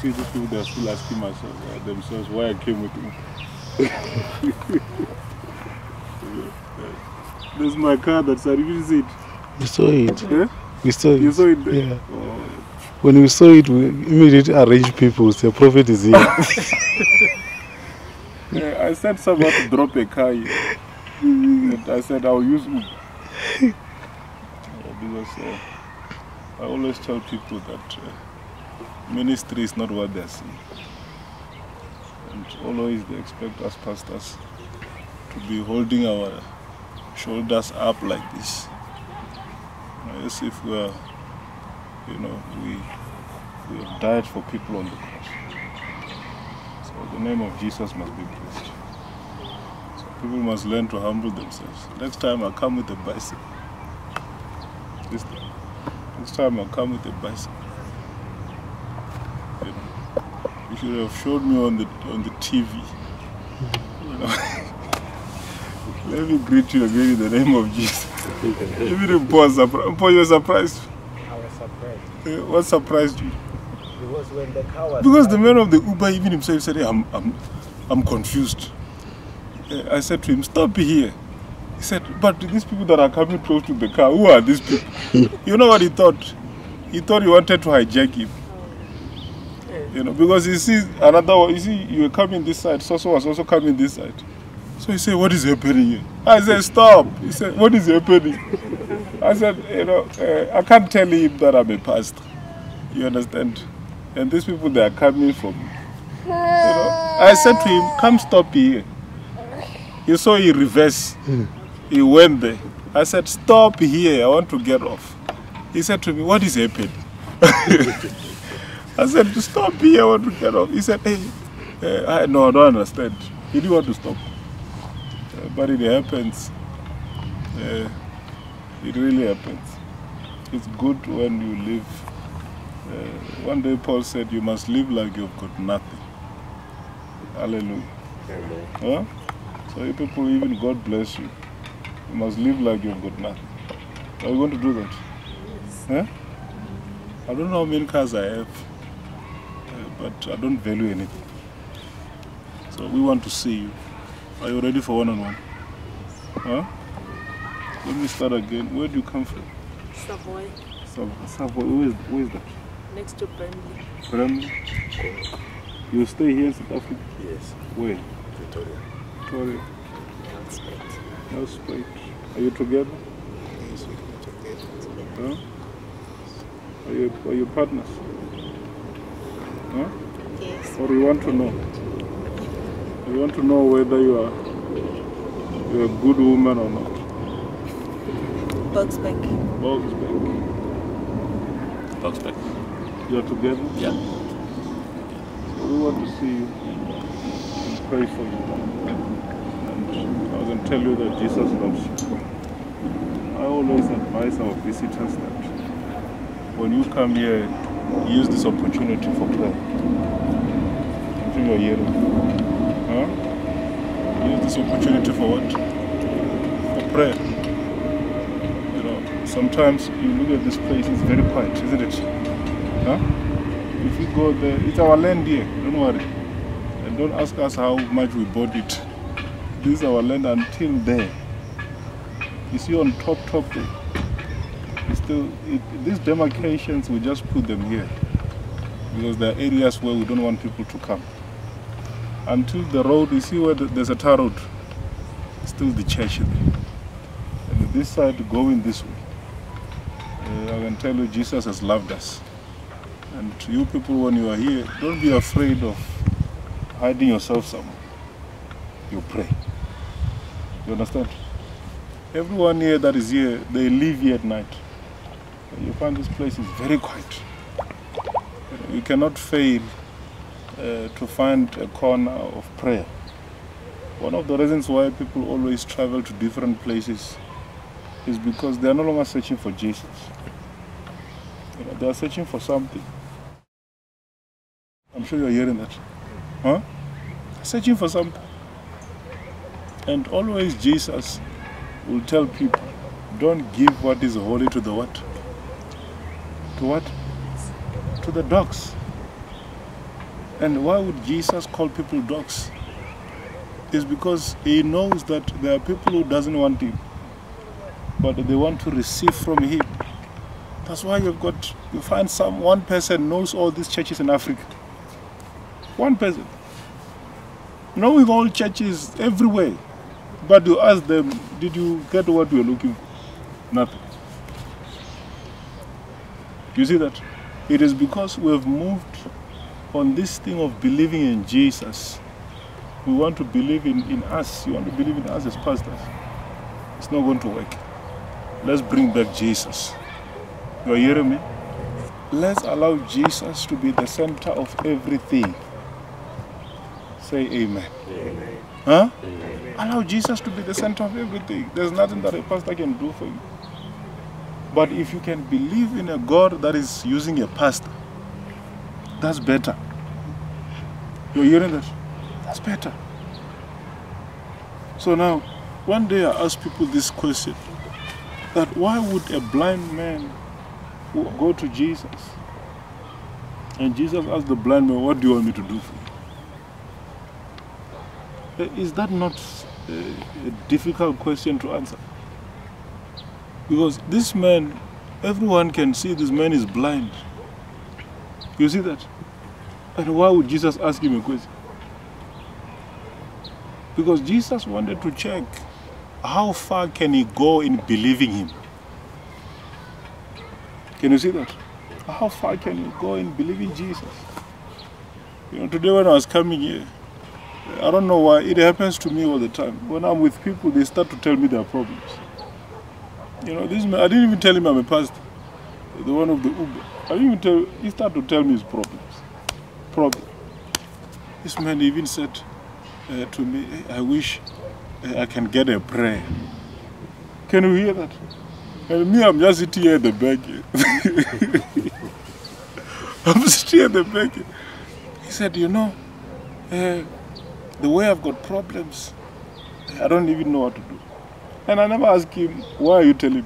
see these people, they're still asking myself, uh, themselves why I came with him. There's my car that's I didn't see it. You saw it. Yeah? We saw it. You saw it there? Yeah. Oh. When we saw it, we immediately arranged people. The prophet is here. Yeah, I said someone to drop a car here. And I said I'll use Uber. Yeah, because uh, I always tell people that uh, ministry is not what they're seeing. And always they expect us pastors to be holding our shoulders up like this. As if we are, you know, we, we have died for people on the cross. So the name of Jesus must be praised. So people must learn to humble themselves. Next time I come with a bicycle. This time. Next time I come with a bicycle. You, know, you have showed me on the on the TV. Let me greet you again in the name of Jesus. Even Paul. Paul, you're surprised. I was surprised What surprised you? because when the car Because the man of the Uber, even himself, said, hey, I'm, I'm, I'm confused. Eh, I said to him, Stop here. He said, But these people that are coming close to the car, who are these people? you know what he thought? He thought you wanted to hijack him. You know, because you see another one, you see, you were coming this side, so was also coming this side. So he said, What is happening here? I said, Stop. He said, What is happening? I said, You know, uh, I can't tell him that I'm a pastor. You understand? And these people, they are coming from. You know, I said to him, Come stop here. He saw he reversed. He went there. I said, Stop here. I want to get off. He said to me, What is happening? I said, Stop here. I want to get off. He said, Hey, uh, I, no, I don't understand. He didn't want to stop. Uh, but it happens. Uh, it really happens. It's good when you live. Uh, one day Paul said, You must live like you've got nothing. Hallelujah. Huh? So you people, even God bless you. You must live like you've got nothing. Are you going to do that? Huh? I don't know how many cars I have, but I don't value anything. So we want to see you. Are you ready for one-on-one? Huh? Let me start again. Where do you come from? Savoy, Sav- Savoy. Where is, where is that? next to Burnley. Bramley? You stay here in South Africa? yes Where? Victoria Victoria. Elspeth. Elspeth. Are you together? yes we can together Huh? Are you, are you partners? Huh? Yes. Or you want to know? You want to know whether you are you're a good woman or not? Boxback. Boxback. Boxback. You're together? Yeah. So we want to see you and pray for you. And I can tell you that Jesus loves you. I always advise our visitors that when you come here, use this opportunity for prayer. You're hearing. Huh? Use this opportunity for what? For prayer. You know, sometimes you look at this place, it's very quiet, isn't it? Huh? If we go there, it's our land here, don't worry. And don't ask us how much we bought it. This is our land until there. You see on top, top there. Still, it, these demarcations, we just put them here. Because there are areas where we don't want people to come. Until the road, you see where the, there's a tar road. Still the church there. And this side going this way. Uh, I can tell you Jesus has loved us. And you people, when you are here, don't be afraid of hiding yourself somewhere. You pray. You understand? Everyone here that is here, they live here at night. You find this place is very quiet. You, you cannot fail uh, to find a corner of prayer. One of the reasons why people always travel to different places is because they are no longer searching for Jesus. You know, they are searching for something. I'm sure you're hearing that. Huh? Searching for something. And always Jesus will tell people, don't give what is holy to the what? To what? to the dogs. And why would Jesus call people dogs? It's because he knows that there are people who doesn't want him, but they want to receive from him. That's why you've got you find some one person knows all these churches in Africa. One person. Knowing all churches everywhere. But you ask them, did you get what you were looking for? Nothing. You see that? It is because we have moved on this thing of believing in Jesus. We want to believe in, in us. You want to believe in us as pastors. It's not going to work. Let's bring back Jesus. You are hearing me? Let's allow Jesus to be the center of everything. Say amen. amen. Huh? Allow Jesus to be the center of everything. There's nothing that a pastor can do for you. But if you can believe in a God that is using a pastor, that's better. You're hearing that? That's better. So now, one day I asked people this question that why would a blind man go to Jesus? And Jesus asked the blind man, What do you want me to do for you? Uh, Is that not uh, a difficult question to answer? Because this man, everyone can see this man is blind. You see that? And why would Jesus ask him a question? Because Jesus wanted to check how far can he go in believing him. Can you see that? How far can you go in believing Jesus? You know, today when I was coming here, I don't know why, it happens to me all the time. When I'm with people, they start to tell me their problems. You know, this man, I didn't even tell him I'm a pastor. The one of the Uber. I didn't even tell, he started to tell me his problems. Problem. This man even said uh, to me, I wish uh, I can get a prayer. Can you hear that? And me, I'm just sitting here at the back. I'm sitting at the back. He said, you know, uh, the way I've got problems, I don't even know what to do. And I never asked him, why are you telling me?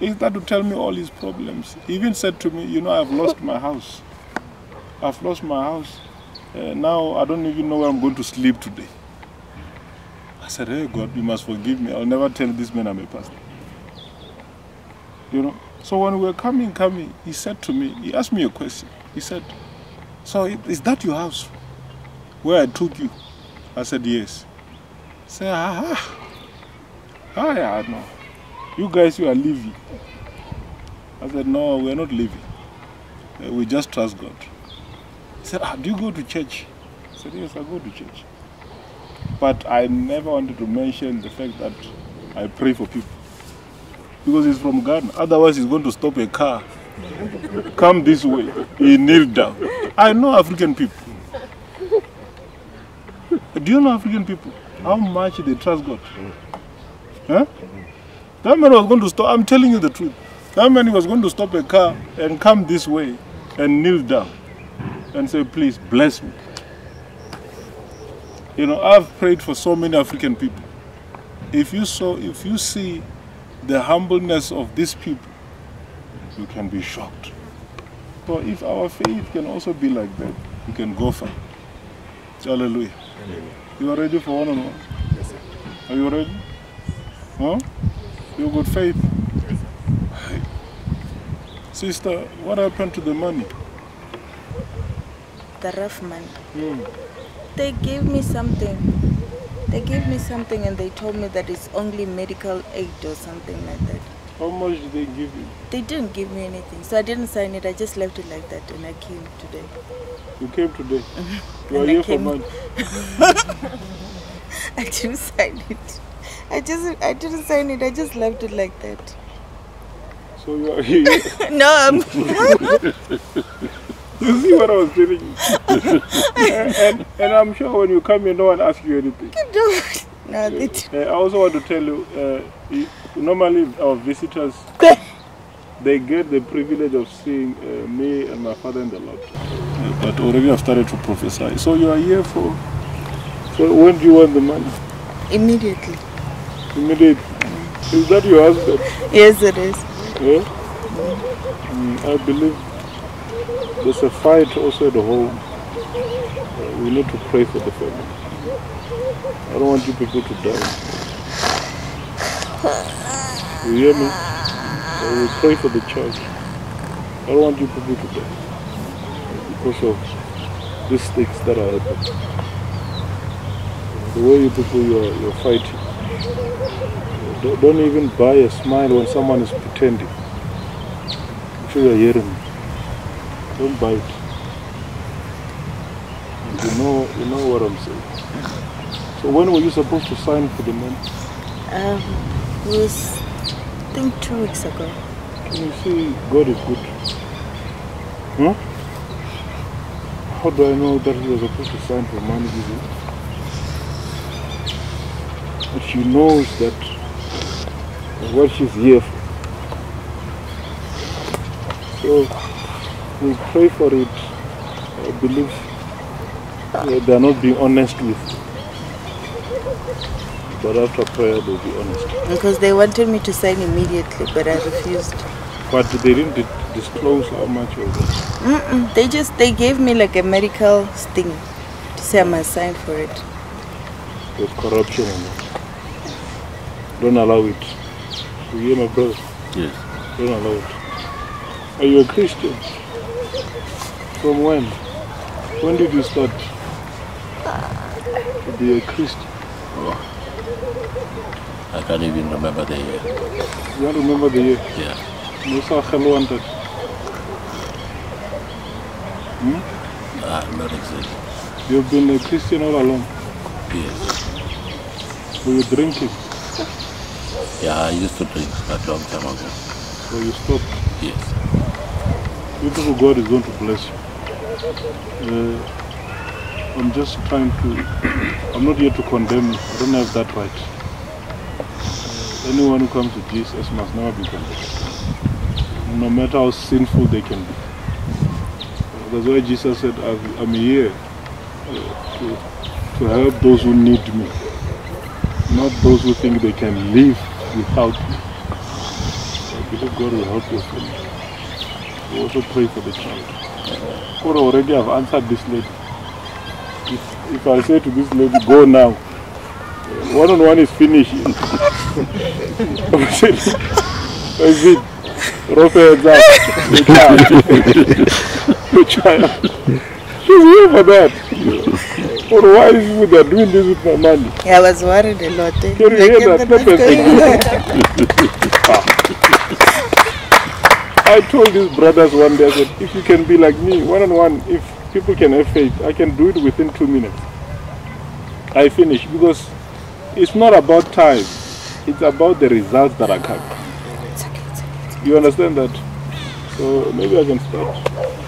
He started to tell me all his problems. He even said to me, you know, I've lost my house. I've lost my house. Uh, now I don't even know where I'm going to sleep today. I said, hey God, you must forgive me. I'll never tell this man I'm a pastor. You know? So when we were coming, coming, he said to me, he asked me a question. He said, so is that your house where I took you? I said, yes. Said, ah, ah, ah, yeah, no. You guys, you are leaving. I said, no, we're not leaving. Uh, we just trust God. He said, ah, do you go to church? I said, yes, I go to church. But I never wanted to mention the fact that I pray for people. Because he's from Ghana. Otherwise, he's going to stop a car. Come this way. He kneel down. I know African people. Do you know African people? How much they trust God? Huh? That man was going to stop. I'm telling you the truth. That man was going to stop a car and come this way and kneel down and say, please bless me. You know, I've prayed for so many African people. If you saw, if you see the humbleness of these people, you can be shocked. So if our faith can also be like that, we can go far. Hallelujah. You are ready for one on one? Yes, sir. Are you ready? Huh? You got faith? Hey. Sister, what happened to the money? The rough man. Hmm. They gave me something. They gave me something and they told me that it's only medical aid or something like that. How much did they give you? They didn't give me anything, so I didn't sign it. I just left it like that and I came today. You came today. You are I here for money. I didn't sign it. I just I didn't sign it. I just left it like that. So you are here. no, I'm, You see what I was telling you? and, and, and I'm sure when you come here, no one asks you anything. no, they. Uh, I also want to tell you, uh, normally our visitors, they get the privilege of seeing uh, me and my father in the Lord. Uh, but already I've started to prophesy. So you are here for, so when do you want the money? Immediately. Immediately. Is that your husband? Yes, it is. Eh? Mm, I believe there's a fight also at home. Uh, we need to pray for the family. I don't want you people to die. You hear me? I will pray for the church. I don't want you people to die because of these things that are happening. The way you people you're, you're fighting. Don't, even buy a smile when someone is pretending. I'm sure you're hearing me. Don't buy it. And You know, you know what I'm saying. So when were you supposed to sign for the man? Um, it was, I think, two weeks ago. Can you see God is good? Huh? How do I know that he was supposed to sign for money you? But she knows that what she's here for. So we pray for it. I believe uh, they are not being honest with. But after prayer they'll be honest. Because they wanted me to sign immediately, but I refused. But they didn't di- disclose how much of it. Mm-mm. They just, they gave me like a medical sting to say I must sign for it. with corruption in it. Don't allow it. You hear my brother? Yes. Don't allow it. Are you a Christian? From when? When did you start to be a Christian? I can't even remember the year. You don't remember the year? Yeah. Musa wanted. Ah, not exactly. You've been a Christian all along. Yes. Were you drinking? Yeah, I used to drink a long time ago. So you stopped. Yes. You people, God is going to bless you. Uh, I'm just trying to, I'm not here to condemn you. I don't have that right. Uh, anyone who comes to Jesus must never be condemned. No matter how sinful they can be. Uh, that's why Jesus said, "I'm- here uh, to, to help those who need me, not those who think they can live without me. I believe God will help your family. We also pray for the child. God already have answered this lady. If, if I say to this lady, go now, one on one is finished. I said, I said, rough heads up, the child. She's here for that. But why is they are doing this with my money? Yeah, I was worried a lot. Eh? Can you hear that? what's Pepper going on? I told these brothers one day, I said, if you can be like me, one on one, if people can have faith, I can do it within two minutes. I finish because it's not about time, it's about the results that are coming. It's okay, it's okay. You understand that? So maybe I can start.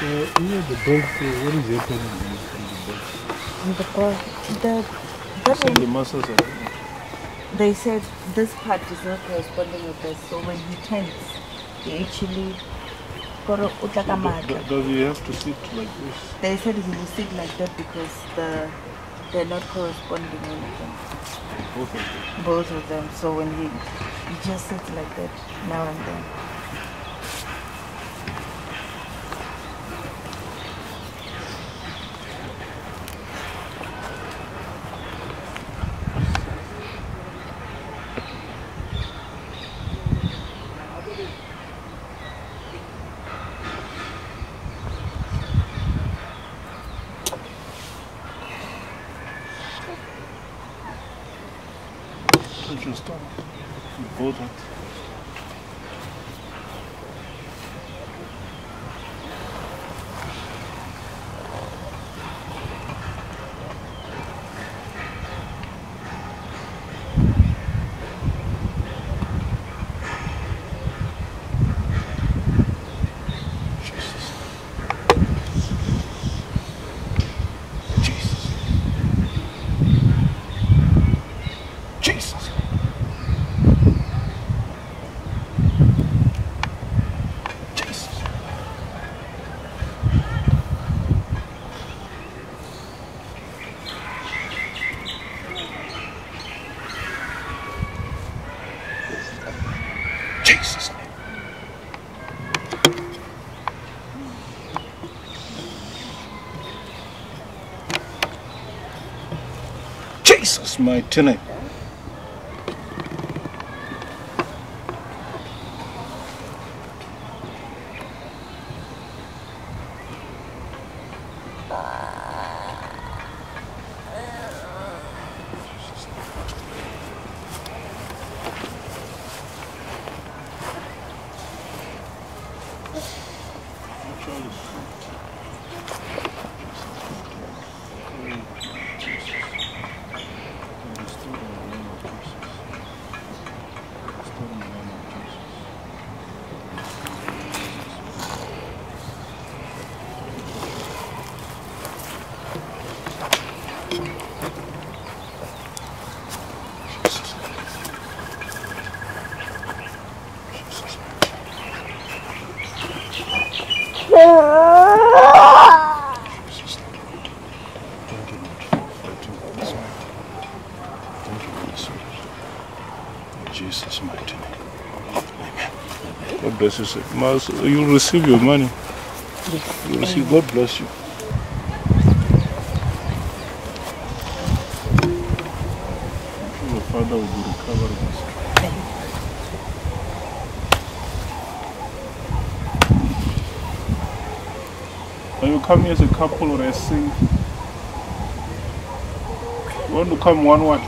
Uh, the uh, what is happening in in the dog? And the boy, the, the muscles are they said this part is not corresponding with this. So when he turns, he actually ka matla. Does he have to sit like this? They said he will sit like that because the they're not corresponding anything. Both of them. Both of them. So when he he just sits like that now and then. To stop. You bought it. Jesus. Jesus. Jesus. Jesus. Jesus. Jesus, mighty name. Thank you, Lord, for fighting for this man. Thank you, Holy Spirit. In Jesus' mighty name. Amen. God bless you, sir. Mas, you'll receive your money. You'll receive. God bless you. Your father will be recovering. Are you coming as a couple or as single? You want to come one one?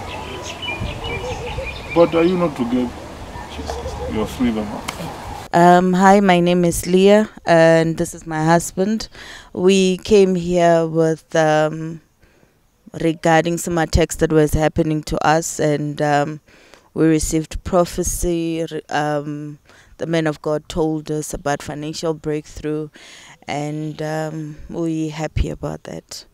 But are you not together? Jesus, you're free, Mama. Um, hi, my name is Leah, and this is my husband. We came here with um, regarding some attacks that was happening to us, and um, we received prophecy. Um, the man of God told us about financial breakthrough, and um, we happy about that.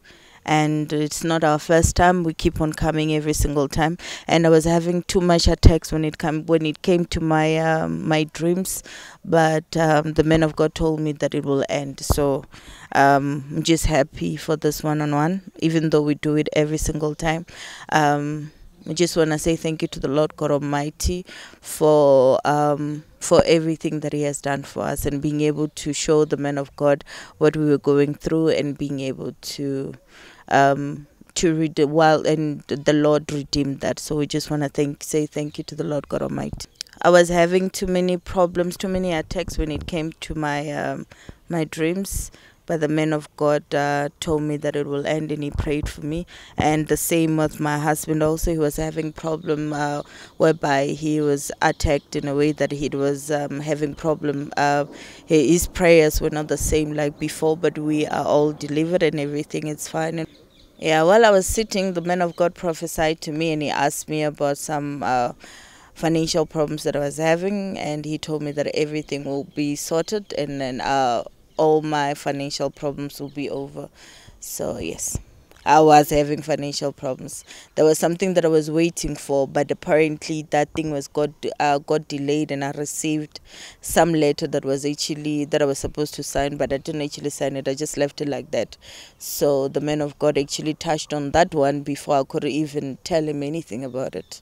And it's not our first time. We keep on coming every single time. And I was having too much attacks when it come when it came to my um, my dreams, but um, the man of God told me that it will end. So um, I'm just happy for this one on one, even though we do it every single time. Um, I just want to say thank you to the Lord God Almighty for um, for everything that He has done for us and being able to show the man of God what we were going through and being able to um, to read well and the Lord redeemed that. So we just want to thank say thank you to the Lord God Almighty. I was having too many problems, too many attacks when it came to my um, my dreams. But the man of God uh, told me that it will end, and he prayed for me. And the same with my husband. Also, he was having problem uh, whereby he was attacked in a way that he was um, having problem. Uh, his prayers were not the same like before, but we are all delivered and everything is fine. And yeah, while I was sitting, the man of God prophesied to me, and he asked me about some. Uh, financial problems that I was having, and he told me that everything will be sorted and then uh, all my financial problems will be over. So, yes. I was having financial problems. There was something that I was waiting for, but apparently that thing was got uh, got delayed, and I received some letter that was actually that I was supposed to sign, but I didn't actually sign it. I just left it like that. So the man of God actually touched on that one before I could even tell him anything about it.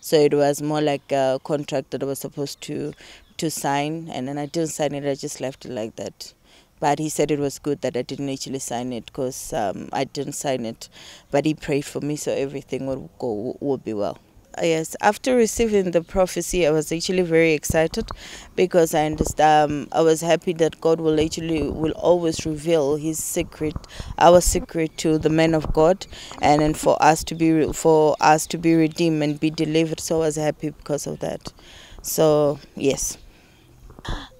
So it was more like a contract that I was supposed to to sign, and then I didn't sign it. I just left it like that. But he said it was good that I didn't actually sign it because um, I didn't sign it. But he prayed for me, so everything will go will be well. Yes, after receiving the prophecy, I was actually very excited because I understand. Um, I was happy that God will actually will always reveal His secret, our secret, to the men of God, and for us to be for us to be redeemed and be delivered. So I was happy because of that. So yes,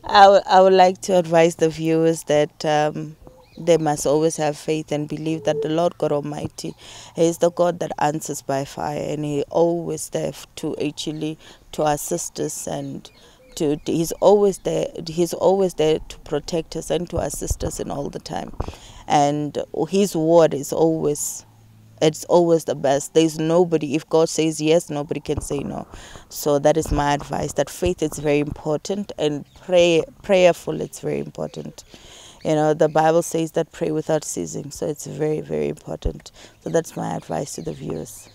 I would- I would like to advise the viewers that. Um, they must always have faith and believe that the Lord God Almighty is the God that answers by fire, and He always there to actually to assist us and to He's always there. He's always there to protect us and to assist us in all the time, and His word is always. It's always the best. There's nobody. If God says yes, nobody can say no. So that is my advice. That faith is very important, and pray prayerful. It's very important you know the bible says that pray without ceasing so it's very very important so that's my advice to the viewers